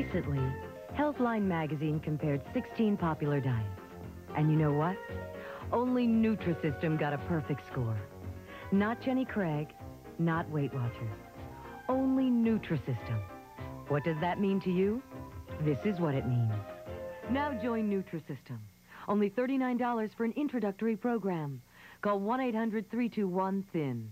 Recently, Healthline magazine compared 16 popular diets. And you know what? Only Nutrisystem got a perfect score. Not Jenny Craig, not Weight Watchers. Only Nutrisystem. What does that mean to you? This is what it means. Now join Nutrisystem. Only $39 for an introductory program. Call 1-800-321-THIN.